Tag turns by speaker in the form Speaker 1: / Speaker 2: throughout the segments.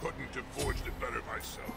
Speaker 1: Couldn't have forged it better myself.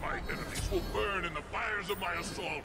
Speaker 1: My enemies will burn in the fires of my assault.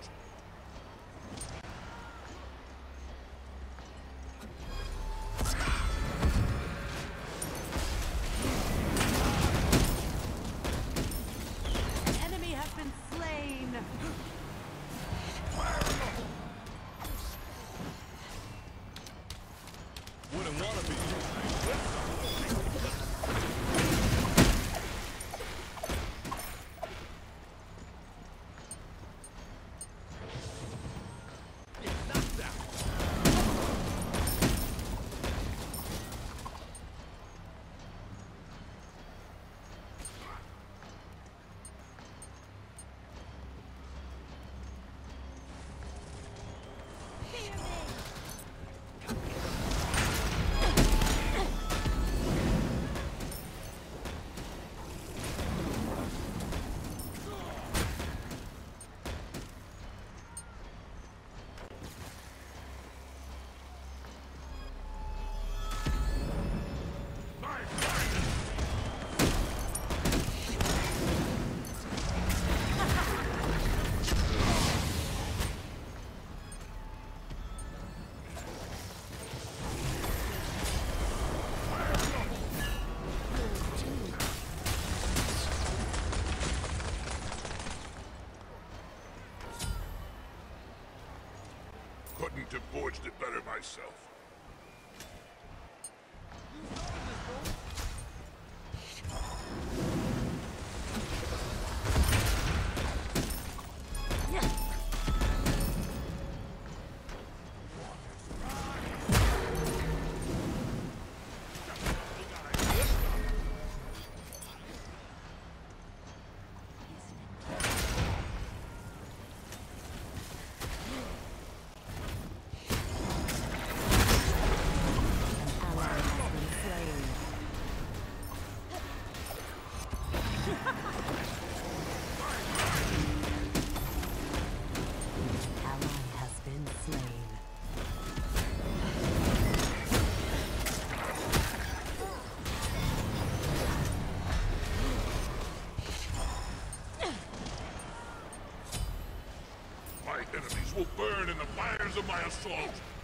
Speaker 2: yourself. burn in the fires of
Speaker 1: my assault!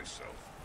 Speaker 1: myself.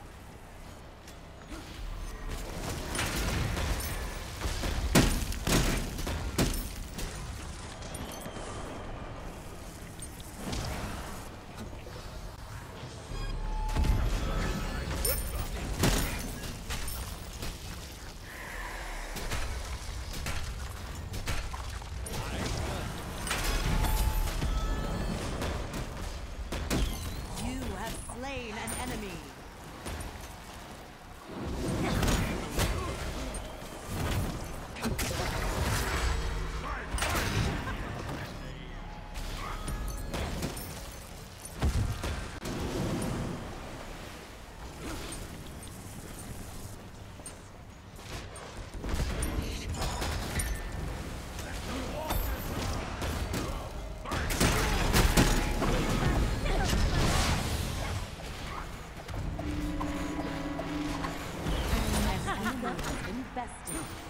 Speaker 1: Yeah.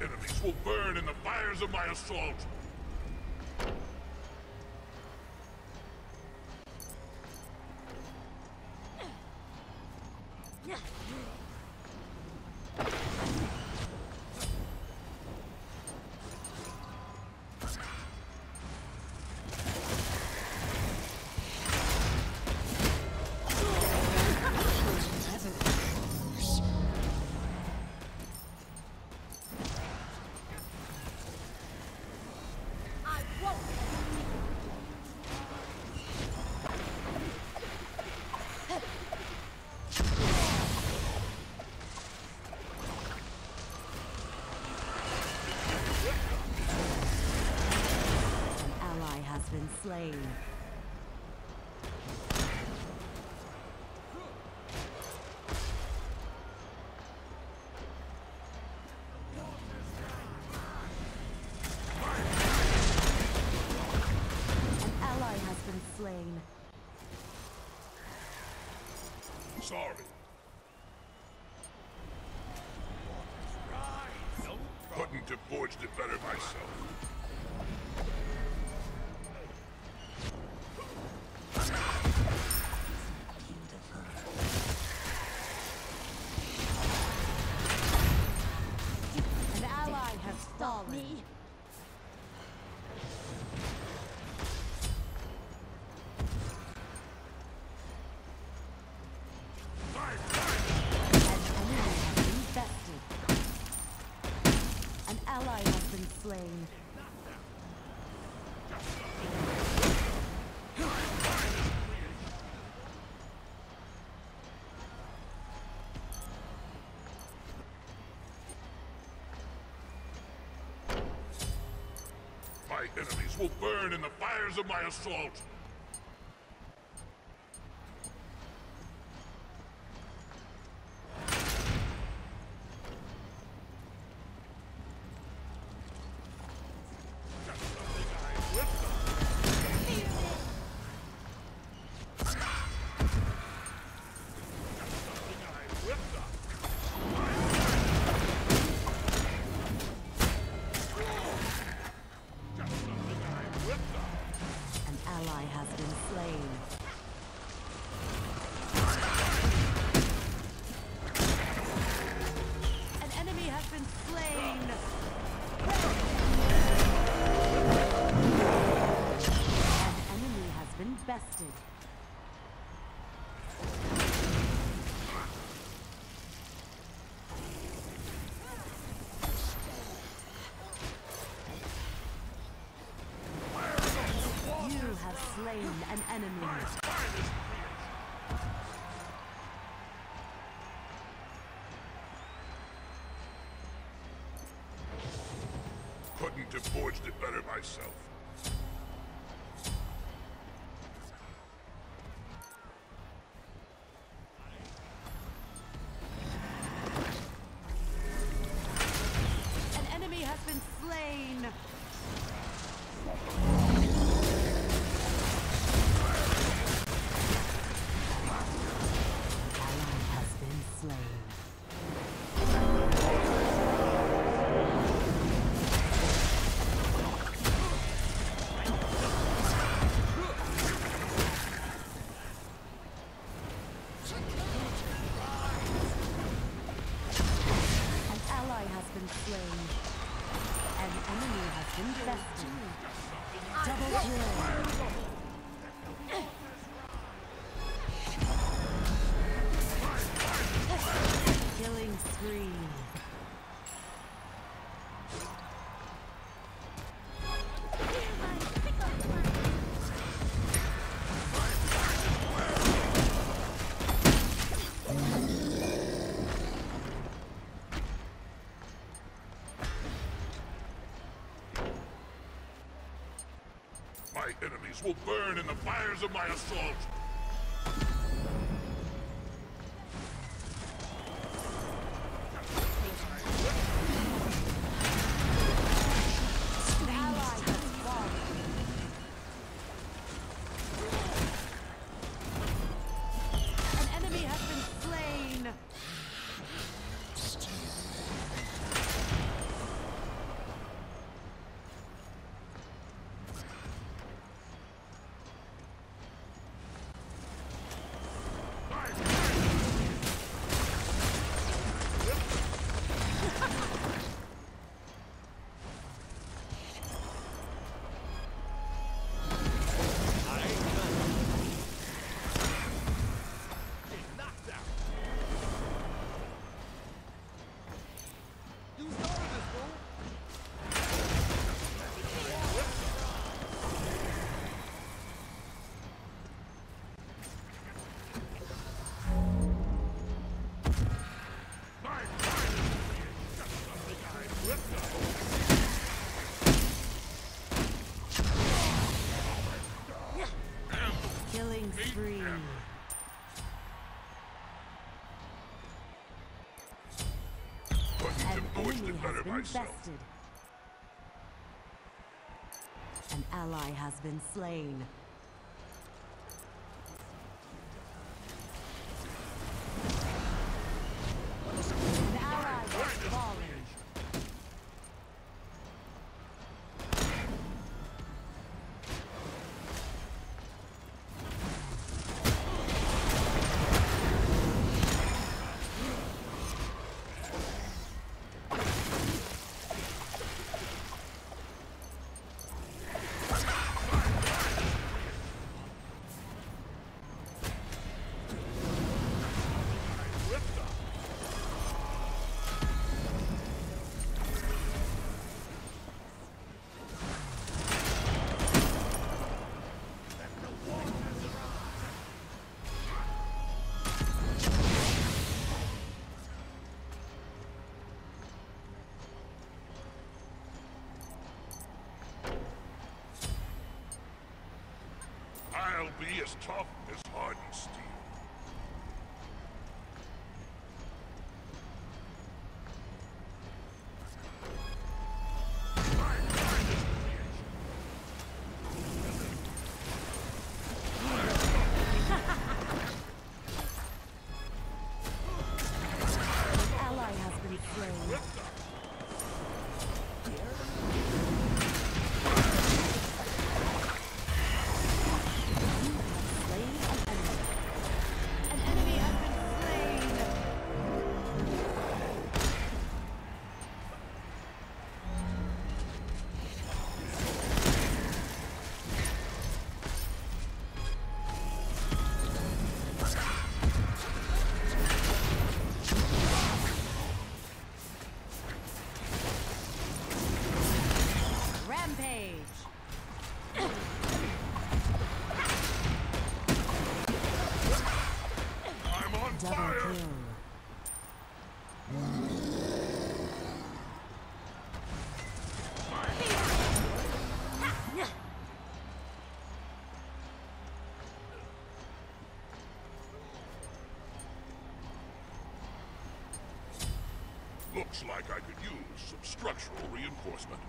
Speaker 1: enemies will burn in the fires of my assault. managed it better myself.
Speaker 3: slain.
Speaker 1: My enemies will burn in the fires of my assault! been slain.
Speaker 3: enemy.
Speaker 1: Couldn't have forged it better myself. will burn in the fires of my assault.
Speaker 3: Invested. An ally has been slain. An ally has fallen.
Speaker 1: be as tough as hardened steel.
Speaker 3: I could use some structural reinforcement.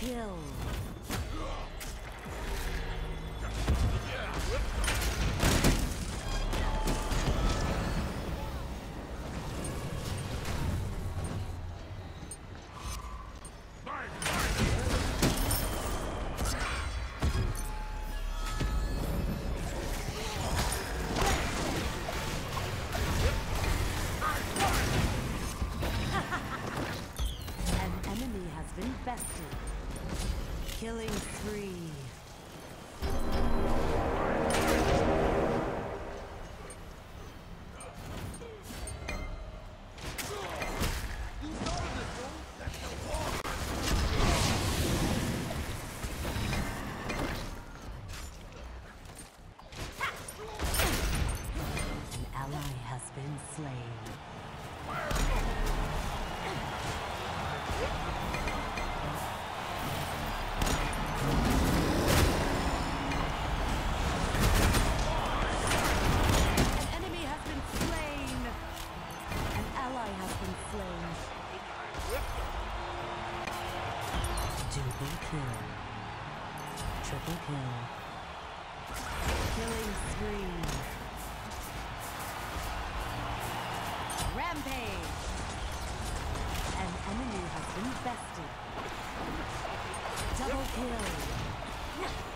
Speaker 1: Kill. Spree. Kill. Triple kill. Killing spree. Rampage! An enemy has been bested. Double kill.